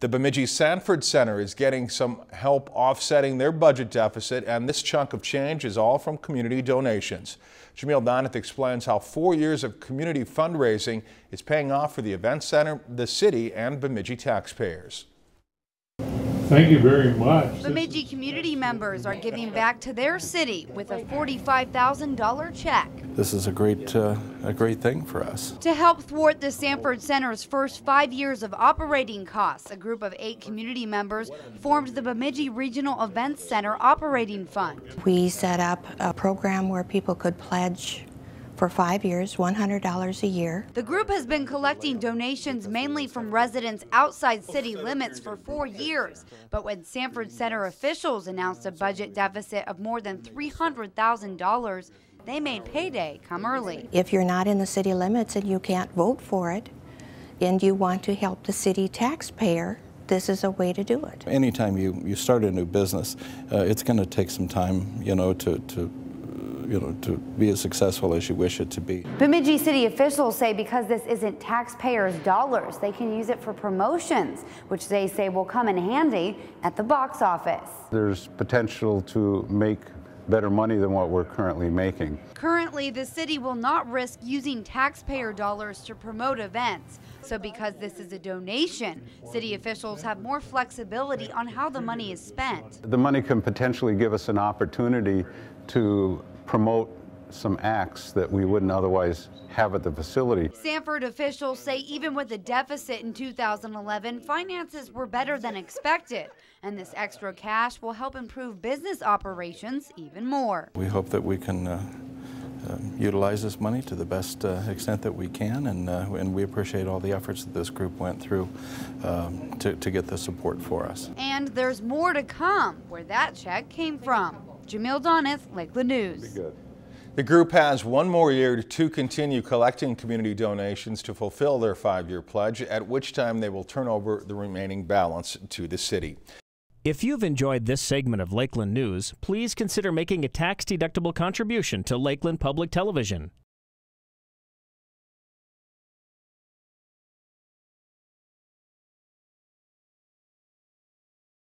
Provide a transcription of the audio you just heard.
The Bemidji Sanford Center is getting some help offsetting their budget deficit, and this chunk of change is all from community donations. Jamil Donith explains how four years of community fundraising is paying off for the event center, the city, and Bemidji taxpayers. Thank you very much. Bemidji community members are giving back to their city with a $45,000 check. This is a great, uh, a great thing for us. To help thwart the Sanford Center's first five years of operating costs, a group of eight community members formed the Bemidji Regional Events Center Operating Fund. We set up a program where people could pledge for five years, $100 a year. The group has been collecting donations mainly from residents outside city limits for four years. But when Sanford Center officials announced a budget deficit of more than $300,000, they made payday come early. If you're not in the city limits and you can't vote for it, and you want to help the city taxpayer, this is a way to do it. Anytime you, you start a new business, uh, it's going to take some time, you know, to, to you know, to be as successful as you wish it to be. Bemidji city officials say because this isn't taxpayers' dollars, they can use it for promotions, which they say will come in handy at the box office. There's potential to make better money than what we're currently making. Currently, the city will not risk using taxpayer dollars to promote events. So because this is a donation, city officials have more flexibility on how the money is spent. The money can potentially give us an opportunity to promote some acts that we wouldn't otherwise have at the facility. Sanford officials say even with a deficit in 2011, finances were better than expected, and this extra cash will help improve business operations even more. We hope that we can uh, uh, utilize this money to the best uh, extent that we can, and, uh, and we appreciate all the efforts that this group went through um, to, to get the support for us. And there's more to come where that check came from. Jamil Donith, Lakeland News. The group has one more year to continue collecting community donations to fulfill their five-year pledge, at which time they will turn over the remaining balance to the city. If you've enjoyed this segment of Lakeland News, please consider making a tax-deductible contribution to Lakeland Public Television.